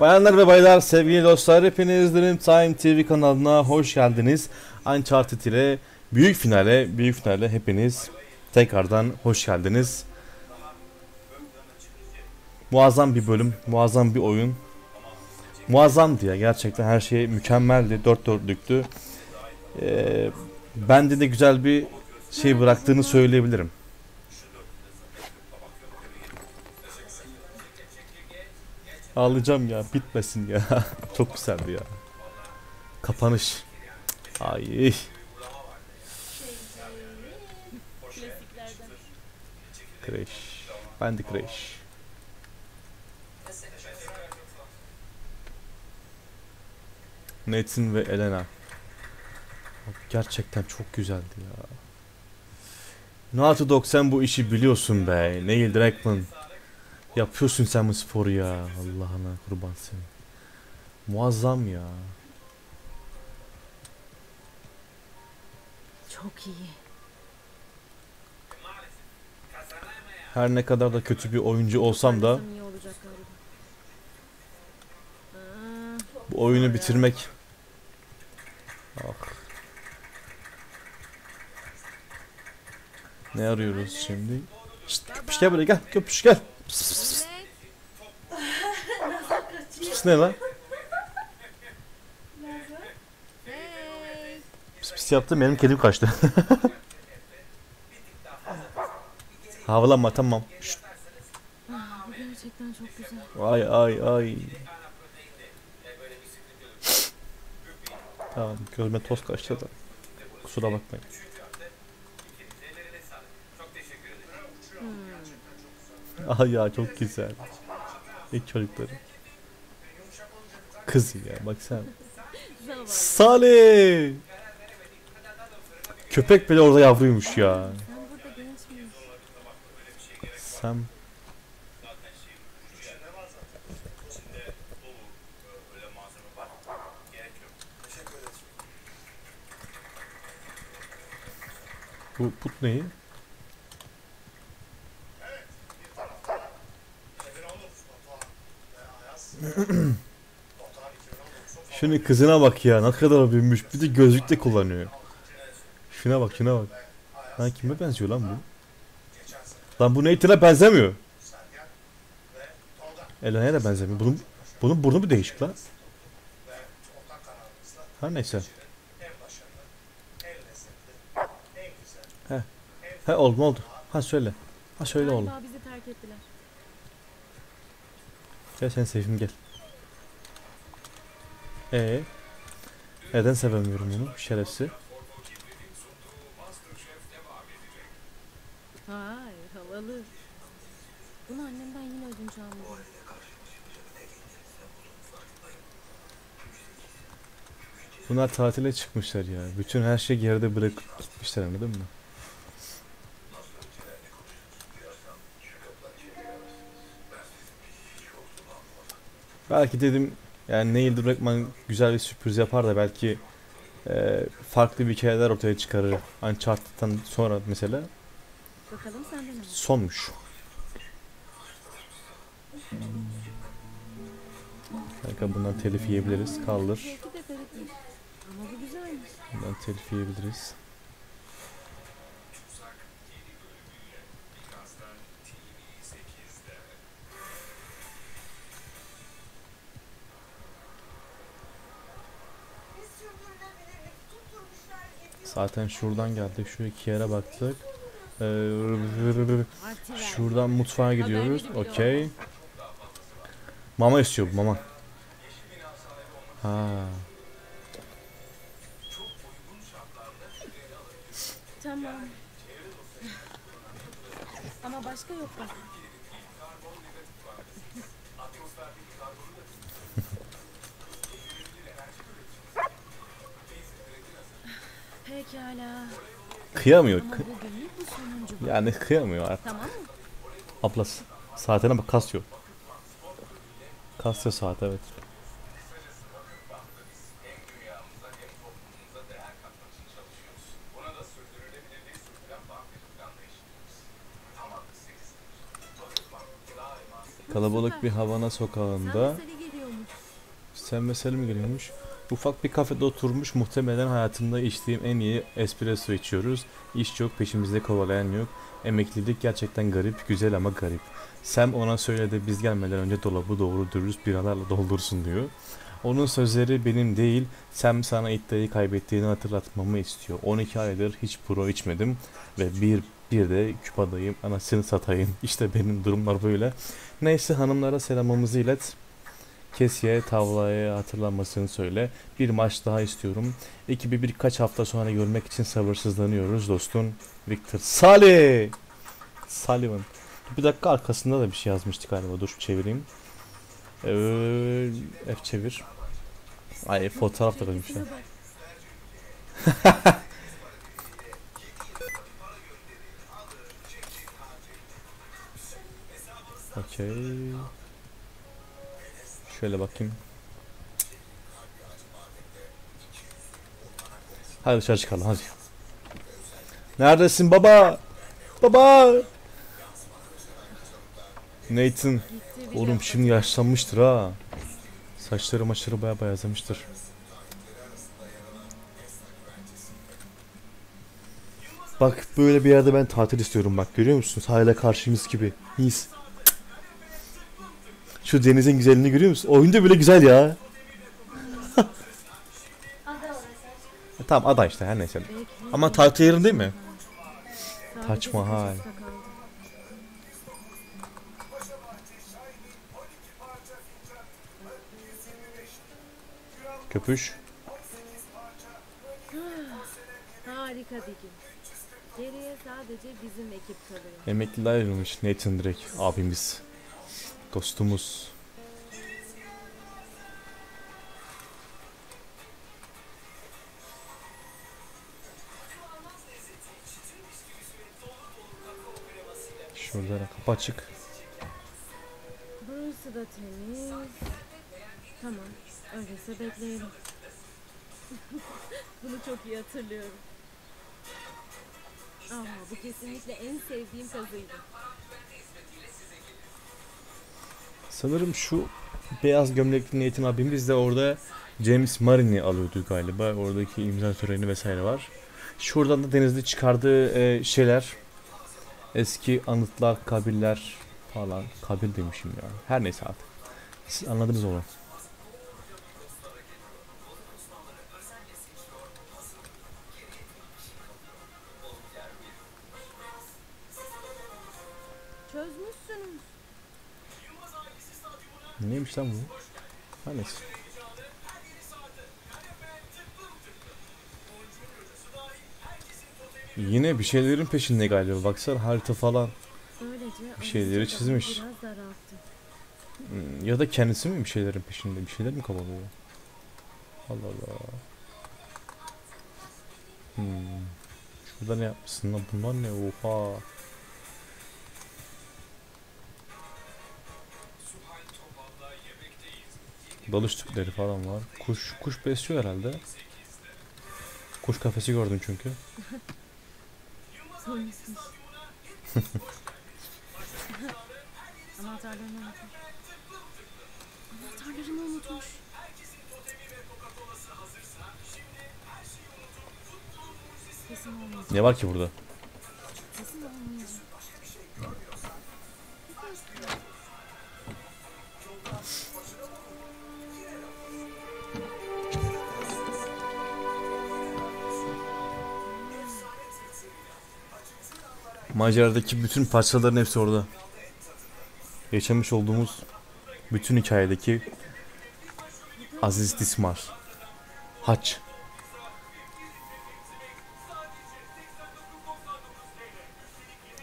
Bayanlar ve baylar, sevgili dostlar, hepiniz Dream Time TV kanalına hoş geldiniz. Uncharted ile büyük finale, büyük finale hepiniz tekrardan hoş geldiniz. Muazzam bir bölüm, muazzam bir oyun. Muazzamdı ya gerçekten her şey mükemmeldi, dört dörtlüktü. Ee, bende de güzel bir şey bıraktığını söyleyebilirim. Ağlayacağım ya bitmesin ya. Çok güzeldi ya. Kapanış. Ay. Crash. Ben de Crash. Nathan ve Elena. Gerçekten çok güzeldi ya. Naughty Dog sen bu işi biliyorsun be. Neil Druckmann. Yapıyorsun sen bu sporu ya. Allah'ına kurban seni. Muazzam ya. Çok iyi. Her ne kadar da kötü bir oyuncu olsam da bu oyunu bitirmek Ah. Ne arıyoruz şimdi? Şşt, köpüş gel buraya gel. Köpüş gel. Pıs, pıs, pıs, Evet. pıs, ne lan? Pis pis yaptım benim kedim kaçtı. Havlama tamam. Şşt, gerçekten çok güzel. Ay ay ay. Tamam gözüme toz kaçtı da. Kusura bakmayın. Ay ya çok güzel. İlk çocukları. Kız ya bak. Salih. Köpek bile orada yavruymuş ya. Sen. Bu put neyi? Şunun kızına bak ya ne kadar büyümüş bir de gözlük de kullanıyor. Şuna bak şuna bak. Lan kime benziyor lan bu? Lan bu Nathan'a benzemiyor. Elena'ya da benzemiyor. Bunun, bunun burnu bir değişik lan. Her neyse. He. He oldu oldu. Ha söyle. Ha söyle oğlum. Gel sen sevim gel. Ee, neden sevemiyorum bunu? Şerefsiz. Hayır havalı. Bunu annemden yine ödünç almadım. Bunlar tatile çıkmışlar ya. Bütün her şeyi geride bırakıp gitmişler anladın mı? Belki dedim yani Neil Druckmann güzel bir sürpriz yapar da belki e, farklı bir hikayeler ortaya çıkarır. Uncharted'dan sonra mesela Bakalım sende ne sonmuş. Kanka bundan telif yiyebiliriz. Kaldır. Bundan telif yiyebiliriz. Zaten şuradan geldik. Şu iki yere baktık. Ee, şuradan mutfağa gidiyoruz. Okey. Mama istiyor bu mama. Ha. Tamam. Ama başka yok bak. Pekala. Kıyamıyor. Ama Kı- bugünlük bu sonuncu bu. yani kıyamıyor artık. Tamam mı? Ablası. Saatine bak kasıyor. Kasıyor saat evet. Kalabalık bir Havana sokağında Sen mesele Selim geliyormuş. Ufak bir kafede oturmuş muhtemelen hayatımda içtiğim en iyi espresso içiyoruz. İş yok peşimizde kovalayan yok. Emeklilik gerçekten garip güzel ama garip. Sam ona söyledi biz gelmeden önce dolabı doğru dürüst biralarla doldursun diyor. Onun sözleri benim değil Sam sana iddiayı kaybettiğini hatırlatmamı istiyor. 12 aydır hiç pro içmedim ve bir bir de Küba'dayım anasını satayım. İşte benim durumlar böyle. Neyse hanımlara selamımızı ilet. Kesiye tavlaya hatırlanmasını söyle. Bir maç daha istiyorum. Ekibi birkaç hafta sonra görmek için sabırsızlanıyoruz dostum. Victor Salih. Sullivan. Bir dakika arkasında da bir şey yazmıştık galiba. Dur çevireyim. Ee, F çevir. Ay fotoğraf da koymuşlar. Okey. Şöyle bakayım. Hadi dışarı çıkalım hadi. Neredesin baba? Baba! Nathan, oğlum şimdi yaşlanmıştır ha. Saçları maçları baya beyazlamıştır. Bak böyle bir yerde ben tatil istiyorum bak görüyor musun? Sahile karşımız gibi. Mis. Şu denizin güzelliğini görüyor musun? Oyunda bile güzel ya. E, tamam ada işte her neyse. Ama tatil yerin değil mi? Taç Mahal. Köpüş. Harika bir gün. Geriye sadece bizim ekip kalıyor. Emekli ayrılmış Nathan Drake abimiz. Dostumuz. Şurada da kapı açık. Burası da temiz. Tamam. Öyleyse bekleyelim. Bunu çok iyi hatırlıyorum. Aa, bu kesinlikle en sevdiğim kazıydı. Sanırım şu beyaz gömlekli Nathan abimiz de orada James Marin'i alıyordu galiba. Oradaki imza töreni vesaire var. Şuradan da denizde çıkardığı e, şeyler eski anıtlar, kabiller falan. Kabil demişim ya. Her neyse artık. Siz anladınız onu. Neymiş lan bu? Her neyse. Yine bir şeylerin peşinde galiba. Baksana harita falan. Bir şeyleri çizmiş. Hmm, Ya da kendisi mi bir şeylerin peşinde? Bir şeyler mi kovalıyor? Allah Allah. Hmm. Şurada ne yapmışsın lan? Bunlar ne? Oha. Dalış tüpleri falan var. Kuş kuş besliyor herhalde. Kuş kafesi gördüm çünkü. Anahtarlarını unutmuş. Anahtarlarını unutmuş. Ne var ki burada? Maceradaki bütün parçaların hepsi orada. Yaşamış olduğumuz bütün hikayedeki Aziz Dismar. Haç.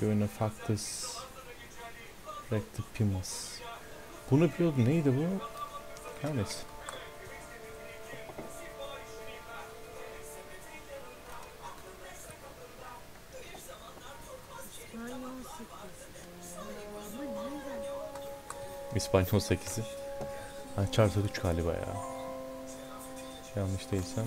Diyor Factus Rectipimus. Bunu biliyordum. Neydi bu? Her neyse. İspanyol 8'i. Ha, Charter 3 galiba ya. Yanlış değilsem.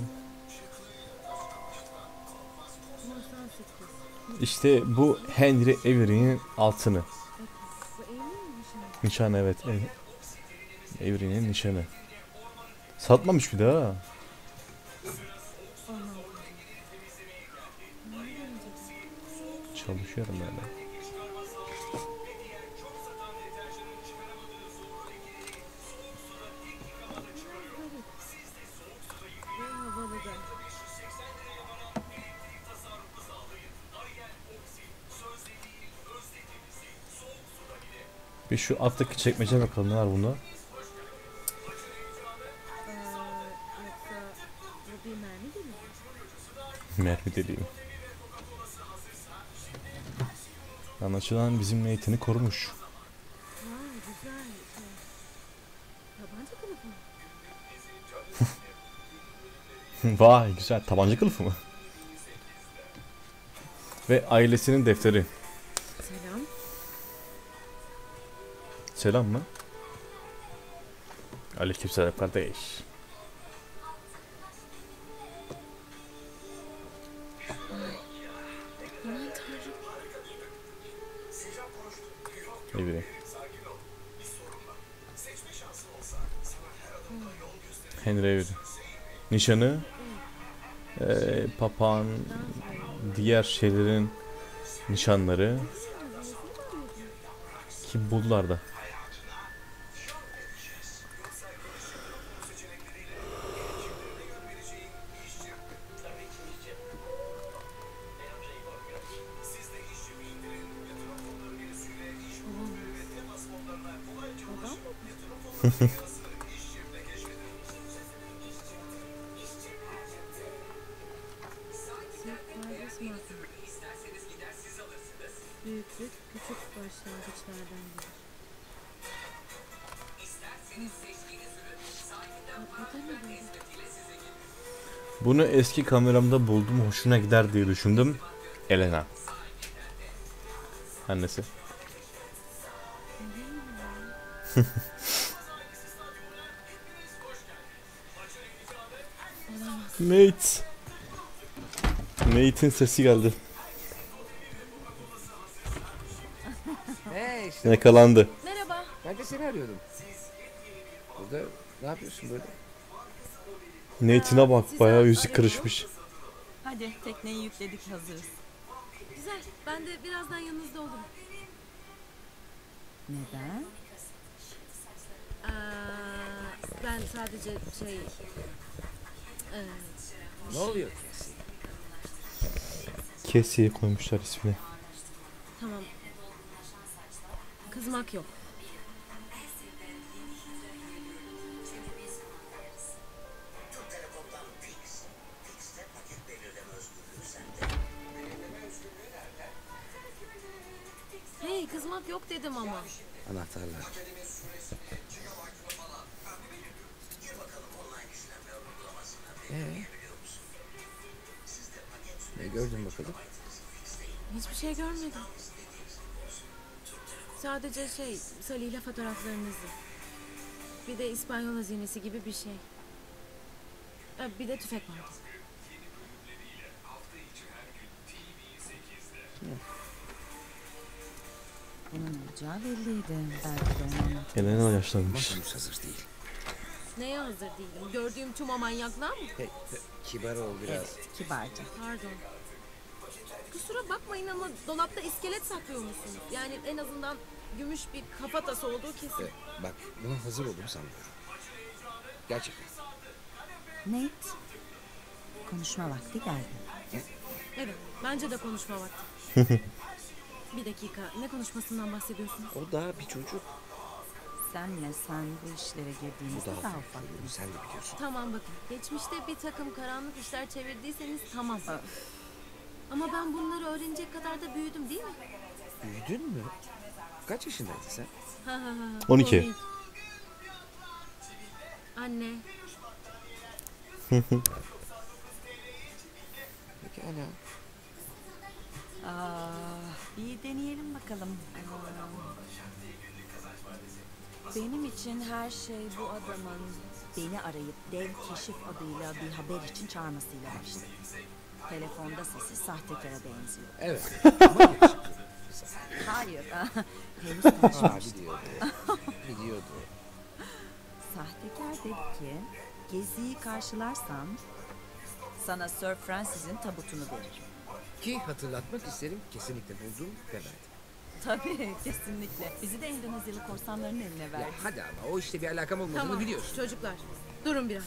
İşte bu Henry Avery'nin altını. Nişanı? Evet. Ev- Avery'nin nişanı. Satmamış bir daha. Çalışıyorum böyle. Bir şu alttaki çekmece bakalım ne var bunda. Mermi dediğim. Anlaşılan bizim Nathan'i korumuş. Vay güzel tabanca kılıfı mı? Ve ailesinin defteri. Selam mı? Aleykümselam kardeş. İyi biri. Henry Avery. Nişanı eee papağan diğer şeylerin nişanları ki buldular Büyüklük küçük başlangıçlardan? Bunu eski kameramda buldum hoşuna gider diye düşündüm. Elena. Annesi. Nate. Nate'in sesi geldi. He işte Yakalandı. Merhaba. ben de seni arıyordum. Burada ne yapıyorsun böyle? Nate'ine bak Siz bayağı yüzü kırışmış. Hadi tekneyi yükledik hazırız. Güzel. Ben de birazdan yanınızda olurum. Neden? Aa, ben sadece şey... Ee, Ne oluyor? Casey'ye koymuşlar ismini. tamam. Kızmak yok. Hey kızmak yok dedim ama. Anahtarlar. Bakalım? Hiçbir şey görmedim. Sadece şey, Salih ile fotoğraflarınızı. Bir de İspanyol hazinesi gibi bir şey. Ha, Bir de tüfek vardı. Bunun olacağı belliydi. Belki de onu. Elena yaşlanmış. Masamız hazır değil. Neye hazır değilim? Gördüğüm tüm o manyaklar mı? Hey, kibar ol biraz. Evet, kibarca. Pardon. Kusura bakmayın ama dolapta iskelet saklıyor musunuz? Yani en azından gümüş bir kafatası olduğu kesin. Ee, bak buna hazır olduğumu sanmıyorum. Gerçekten. Nate, konuşma vakti geldi. Evet, bence de konuşma vakti. bir dakika, ne konuşmasından bahsediyorsunuz? O daha bir çocuk. Senle sen bu işlere girdiğinizde daha daha ufak. Sen de biliyorsun. Tamam bakın, geçmişte bir takım karanlık işler çevirdiyseniz tamam. Ama ben bunları öğrenecek kadar da büyüdüm değil mi? Büyüdün mü? Kaç yaşındaydın sen? Ha, ha, ha, 12. komik. Anne, Pekala. Aa, bir deneyelim bakalım. Aa, Benim için her şey bu adamın beni arayıp dev keşif adıyla bir haber için çağırmasıyla başladı. Telefonda sesi sahtekara benziyor. Evet. Ama yakışıklı. Hayır, henüz tanışmamıştık. biliyordu. Biliyordu. Sahtekar dedi ki geziyi karşılarsan sana Sir Francis'in tabutunu veririm. Ki hatırlatmak isterim kesinlikle buldum ve verdim. Tabii kesinlikle. Bizi de Endonezyalı korsanların eline Ya verdi. hadi ama o işte bir alakam olmadığını Tamam biliyorsun. çocuklar durun biraz.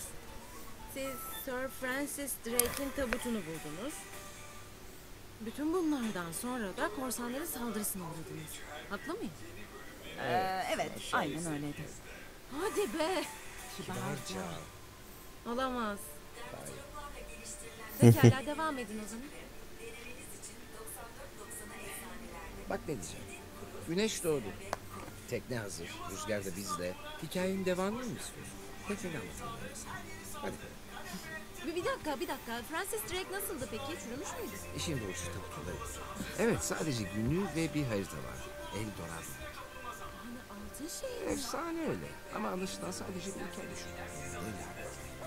Siz Sir Francis Drake'in tabutunu buldunuz. Bütün bunlardan sonra da korsanların saldırısına uğradınız. Haklı mıyım? Ee, evet, aynen öyleydi. Hadi be. Kibarca. Olamaz. Pekala devam edin o zaman. Bak ne diyeceğim. Güneş doğdu. Tekne hazır. Rüzgar da bizde. Hikayenin devamını mı istiyorsun? Tekneni anlatalım. Hadi. Bir, bir dakika bir dakika. Francis Drake nasıldı peki? Çürümüş müydü? İşin doğrusu tabutunda yok. Evet sadece günlüğü ve bir harita var. Eldorado. Hani altın şey mi? Efsane öyle. Ama anlaşılan sadece bir hikaye düşün.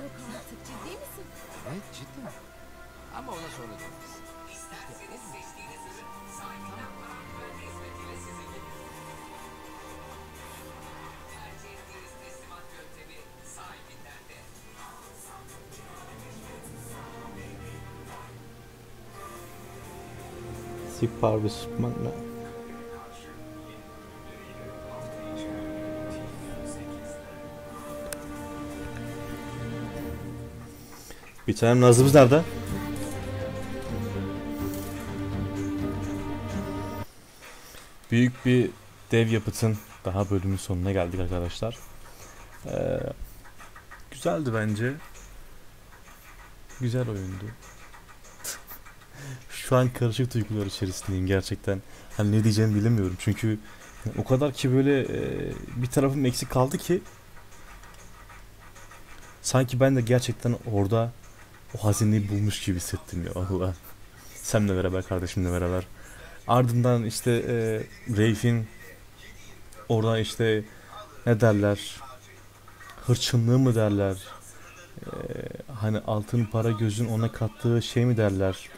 Yok artık ciddi misin? Evet cidden. Ama ona sonra döneriz. İşte Sipar ve sıkmakla. Bir tane Nazımız nerede? Büyük bir dev yapıtın daha bölümün sonuna geldik arkadaşlar. Ee, güzeldi bence. Güzel oyundu. Şu an karışık duygular içerisindeyim gerçekten. Hani ne diyeceğimi bilemiyorum. Çünkü o kadar ki böyle e, bir tarafım eksik kaldı ki sanki ben de gerçekten orada o hazineyi bulmuş gibi hissettim ya Allah. Senle beraber kardeşimle beraber. Ardından işte e, Reif'in orada işte ne derler hırçınlığı mı derler E, hani altın para gözün ona kattığı şey mi derler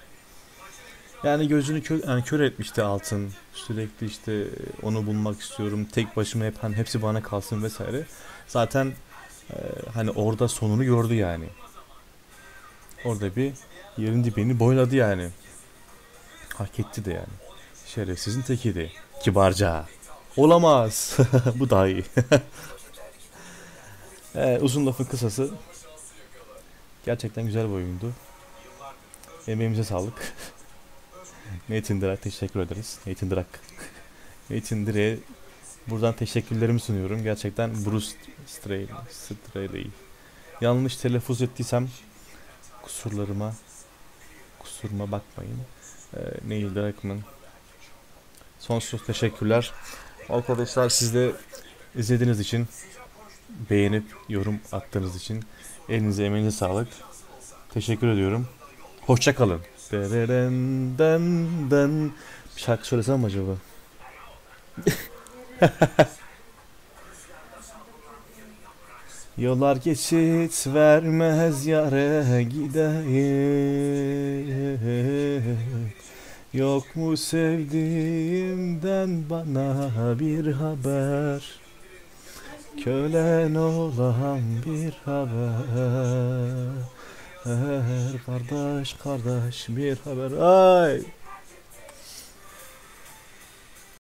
yani gözünü kör, yani kör etmişti altın. Sürekli işte onu bulmak istiyorum. Tek başıma hep hani hepsi bana kalsın vesaire. Zaten e, hani orada sonunu gördü yani. Orada bir yerin dibini boyladı yani. Hak etti de yani. Şerefsizin tekiydi. Kibarca. Olamaz. Bu daha iyi. e, uzun lafın kısası. Gerçekten güzel bir oyundu. Emeğimize sağlık. Nathan Drak teşekkür ederiz. Nathan Drak. Nathan Drak'e buradan teşekkürlerimi sunuyorum. Gerçekten Bruce Straley. Straley. Yanlış telaffuz ettiysem kusurlarıma kusuruma bakmayın. Ee, Neil Druckmann. Sonsuz teşekkürler. Arkadaşlar siz de izlediğiniz için beğenip yorum attığınız için elinize emeğinize sağlık. Teşekkür ediyorum. Hoşça kalın. Dererenden den. Bir şarkı söylesem mi acaba? Yollar geçit vermez yare gideyim Yok mu sevdiğimden bana bir haber Kölen olan bir haber Kardeş kardeş bir haber ay